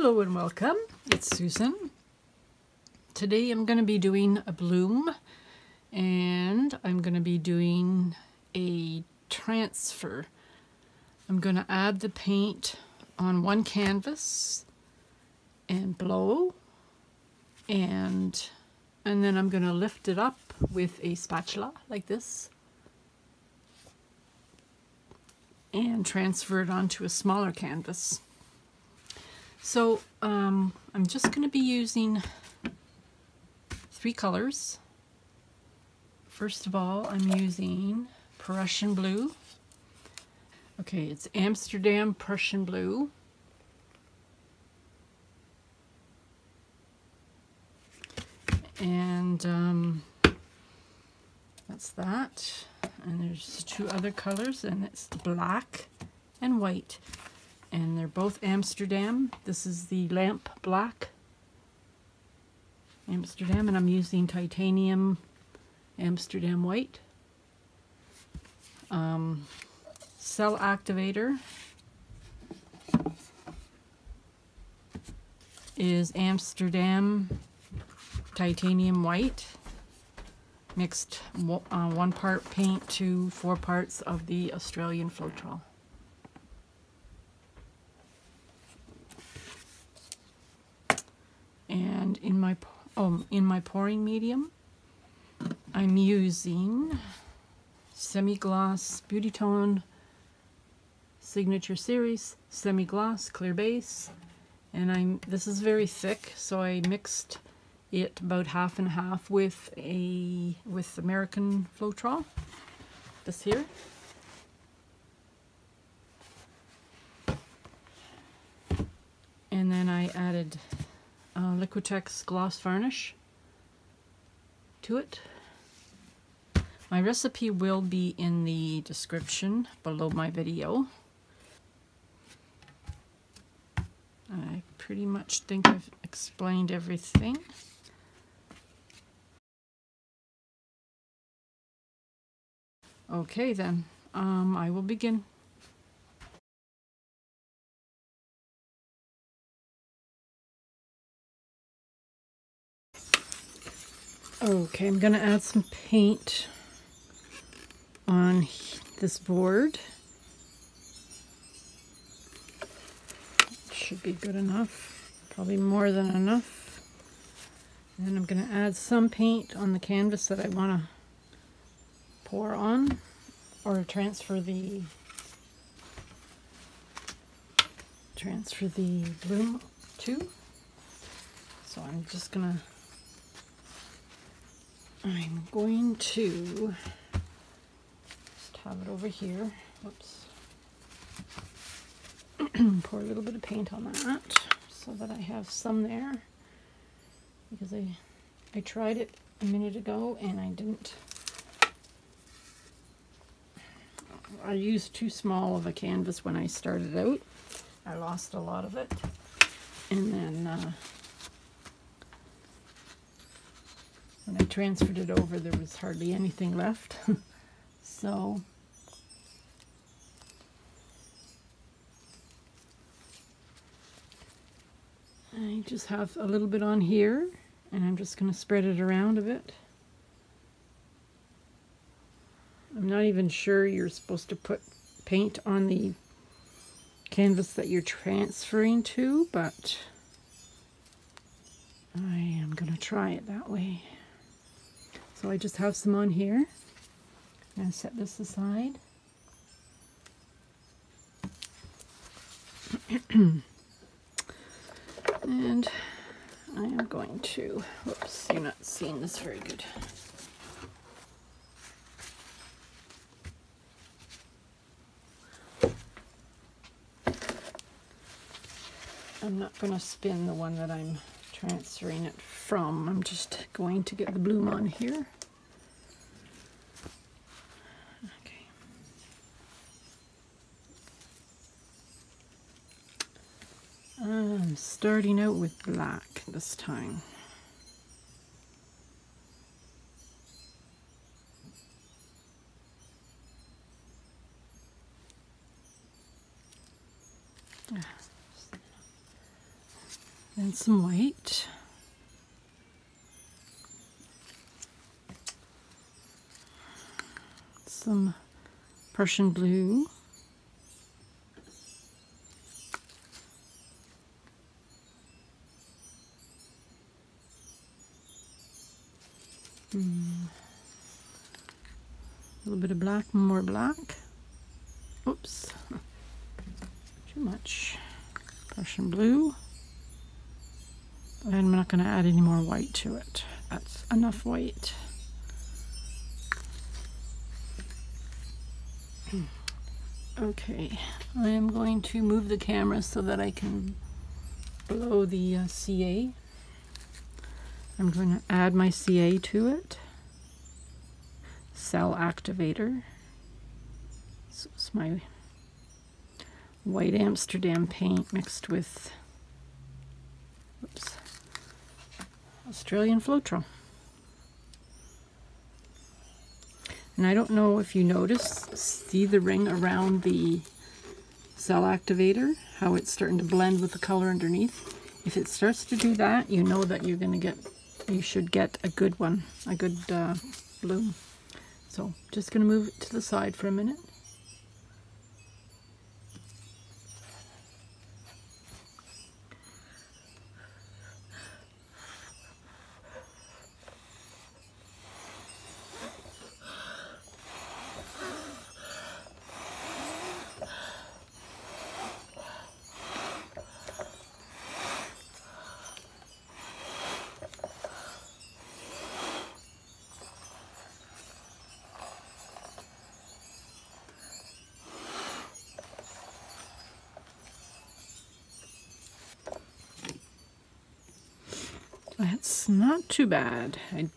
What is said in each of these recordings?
Hello and welcome. It's Susan. Today I'm going to be doing a bloom and I'm going to be doing a transfer. I'm going to add the paint on one canvas and blow and and then I'm going to lift it up with a spatula like this and transfer it onto a smaller canvas. So um, I'm just going to be using three colors. First of all, I'm using Prussian blue. Okay, it's Amsterdam Prussian blue. And um, that's that. And there's two other colors, and it's black and white and they're both Amsterdam. This is the lamp black Amsterdam and I'm using titanium Amsterdam white. Um, cell activator is Amsterdam titanium white mixed uh, one part paint to four parts of the Australian Floetrol. and in in my pouring medium I'm using semi-gloss Beauti-Tone Signature Series semi-gloss clear base and I'm this is very thick so I mixed it about half and half with a with American Floetrol this here. And then I added uh, Liquitex gloss varnish to it. My recipe will be in the description below my video. I pretty much think I've explained everything. Okay then, um, I will begin. Okay, I'm going to add some paint on this board. Should be good enough, probably more than enough. And then I'm going to add some paint on the canvas that I want to pour on or transfer the transfer the bloom to. So I'm just going to I'm going to just have it over here. Whoops. Pour a little bit of paint on that so that I have some there because I I tried it a minute ago and I didn't I used too small of a canvas when I started out. I lost a lot of it and then uh, When I transferred it over, there was hardly anything left. so, I just have a little bit on here, and I'm just going to spread it around a bit. I'm not even sure you're supposed to put paint on the canvas that you're transferring to, but I am going to try it that way. So I just have some on here. I'm going to set this aside. and I am going to, whoops, you're not seeing this very good. I'm not going to spin the one that I'm transferring it from. I'm just going to get the bloom on here. Okay. I'm starting out with black this time. Some white. Some Prussian blue. Hmm. A little bit of black, more black. Oops. Too much. Prussian blue. I'm not going to add any more white to it. That's enough white. Okay, I am going to move the camera so that I can blow the uh, CA. I'm going to add my CA to it. Cell activator. So it's my white Amsterdam paint mixed with oops, Australian Floetrol. And I don't know if you notice, see the ring around the cell activator, how it's starting to blend with the color underneath. If it starts to do that, you know that you're going to get you should get a good one, a good uh, bloom. So just going to move it to the side for a minute. It's not too bad. I,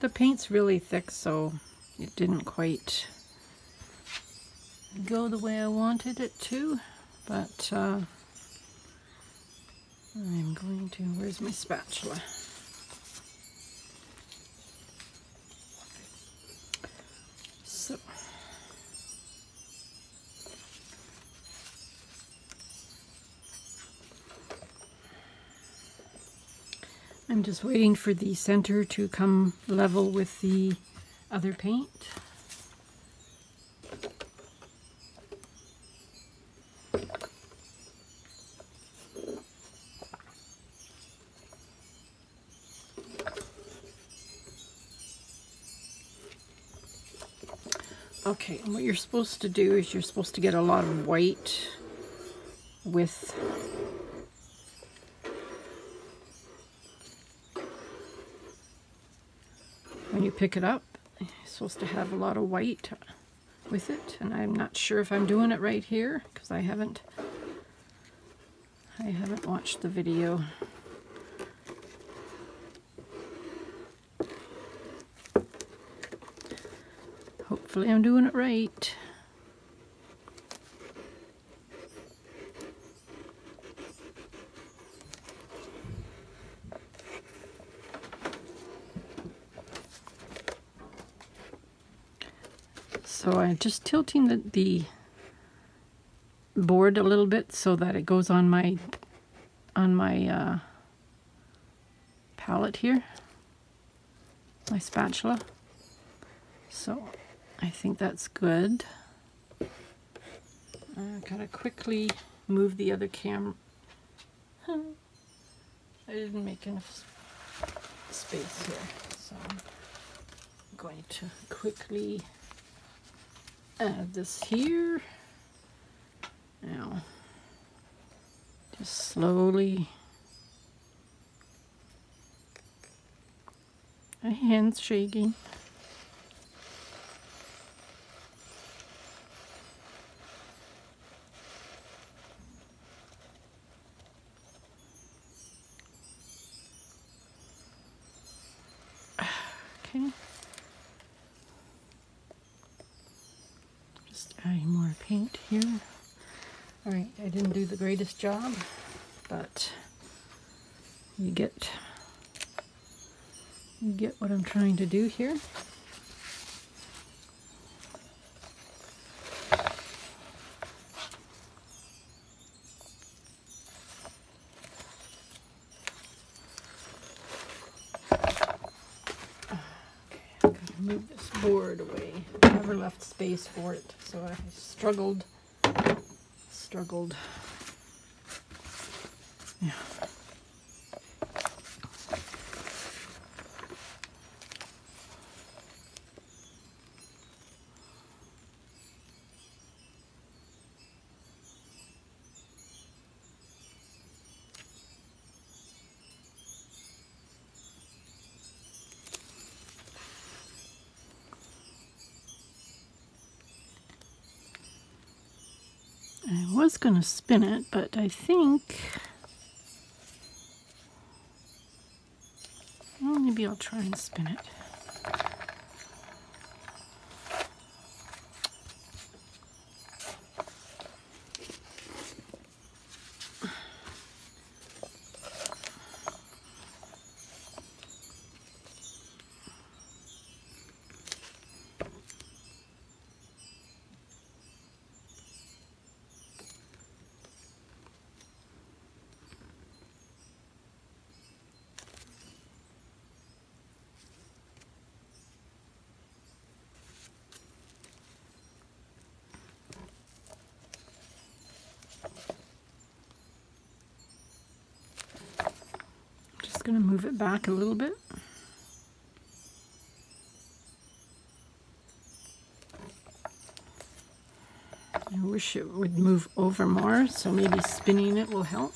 the paint's really thick, so it didn't quite go the way I wanted it to, but uh, I'm going to, where's my spatula? I'm just waiting for the center to come level with the other paint. Okay, and what you're supposed to do is you're supposed to get a lot of white with pick it up. You're supposed to have a lot of white with it, and I'm not sure if I'm doing it right here because I haven't I haven't watched the video. Hopefully I'm doing it right. So I'm just tilting the, the board a little bit so that it goes on my on my uh, palette here, my spatula. So I think that's good. I gotta quickly move the other camera. I didn't make enough space here, so I'm going to quickly add this here. Now, just slowly. My hand's shaking. Okay. paint here. All right, I didn't do the greatest job, but you get you get what I'm trying to do here. Okay, move this board away. Never left space for it, so I struggled, struggled. Yeah. I was going to spin it, but I think... Well, maybe I'll try and spin it. Going to move it back a little bit. I wish it would move over more, so maybe spinning it will help.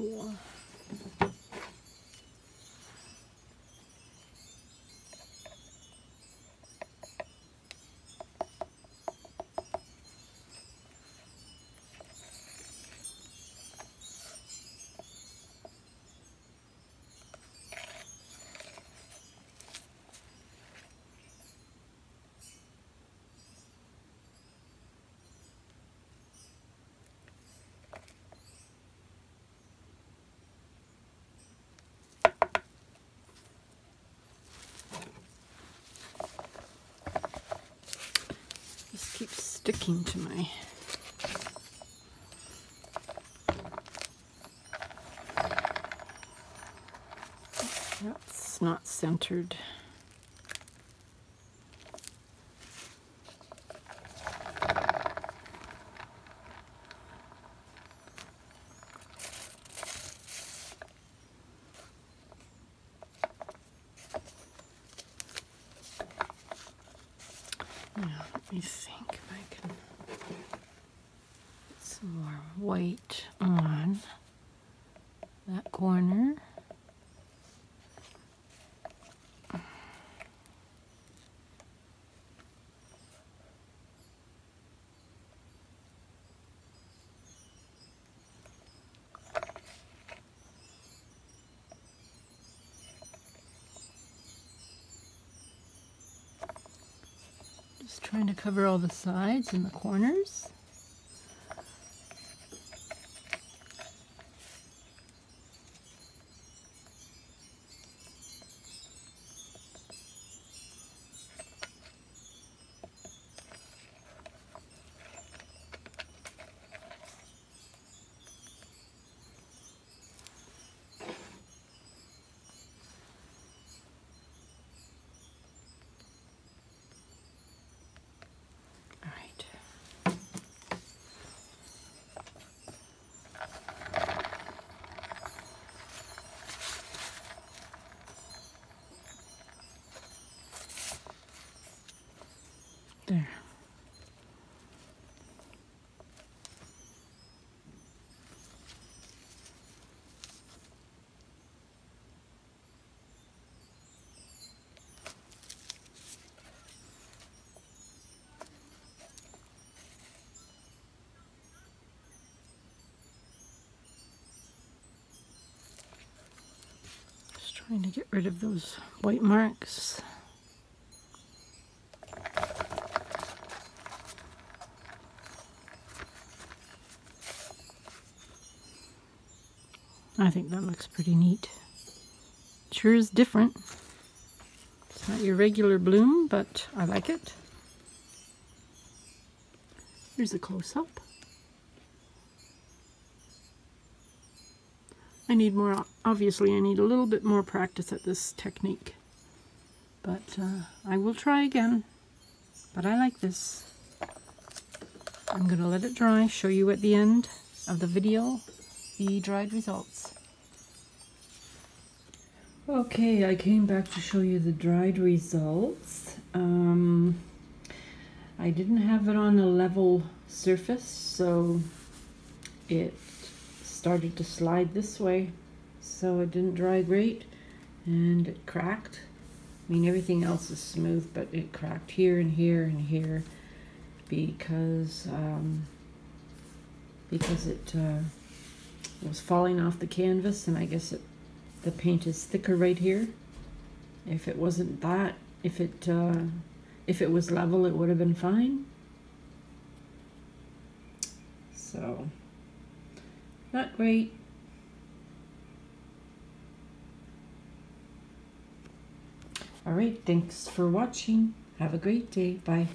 Cool. This keeps sticking to my That's not centered. Let me think if I can put some more white on that corner. Just trying to cover all the sides and the corners. Trying to get rid of those white marks. I think that looks pretty neat. Sure is different. It's not your regular bloom, but I like it. Here's a close-up. I need more, obviously I need a little bit more practice at this technique. But uh, I will try again. But I like this. I'm going to let it dry, show you at the end of the video the dried results. Okay, I came back to show you the dried results. Um, I didn't have it on a level surface, so it started to slide this way. So it didn't dry great, and it cracked. I mean, everything else is smooth, but it cracked here and here and here because um, because it uh, was falling off the canvas, and I guess it the paint is thicker right here. If it wasn't that, if it uh, if it was level, it would have been fine. So, not great. All right, thanks for watching. Have a great day. Bye.